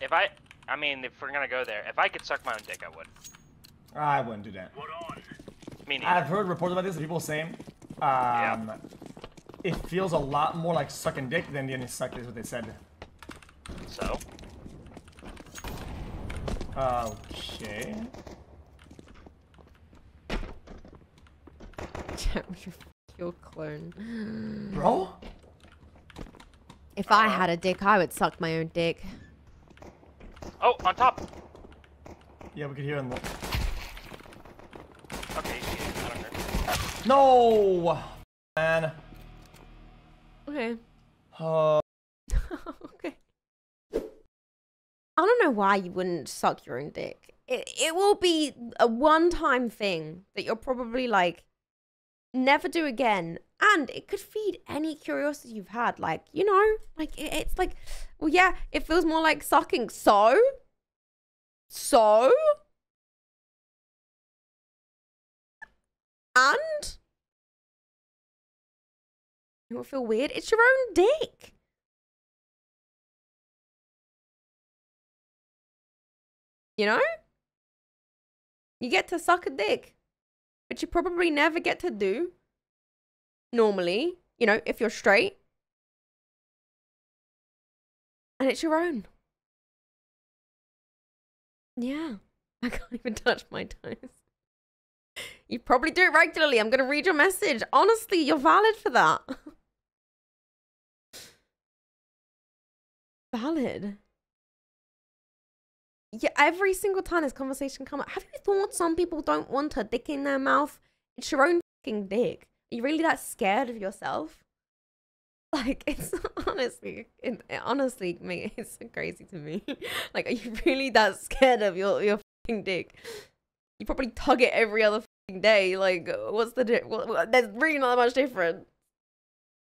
If I, I mean, if we're gonna go there, if I could suck my own dick, I would. I wouldn't do that. Me neither. I've heard reports about this people saying um, it feels a lot more like sucking dick than getting sucked is what they said. So, Okay. Your clone. Bro? If I had a dick, I would suck my own dick. Oh, on top. Yeah, we could hear him. Okay, yeah, I. No! Man. Okay. Uh, okay. I don't know why you wouldn't suck your own dick. It, it will be a one time thing that you're probably like never do again. And it could feed any curiosity you've had. Like, you know, like it, it's like, well, yeah, it feels more like sucking. So? So? And? You will feel weird. It's your own dick. You know? You get to suck a dick, which you probably never get to do normally, you know, if you're straight. And it's your own. Yeah. I can't even touch my toes. You probably do it regularly. I'm going to read your message. Honestly, you're valid for that. valid. Yeah, every single time this conversation come up, have you thought some people don't want a dick in their mouth? It's your own fucking dick. Are you really that scared of yourself? Like it's honestly, it, it honestly, me, it's so crazy to me. like, are you really that scared of your your fucking dick? You probably tug it every other day. Like, what's the di- what, what, There's really not that much different.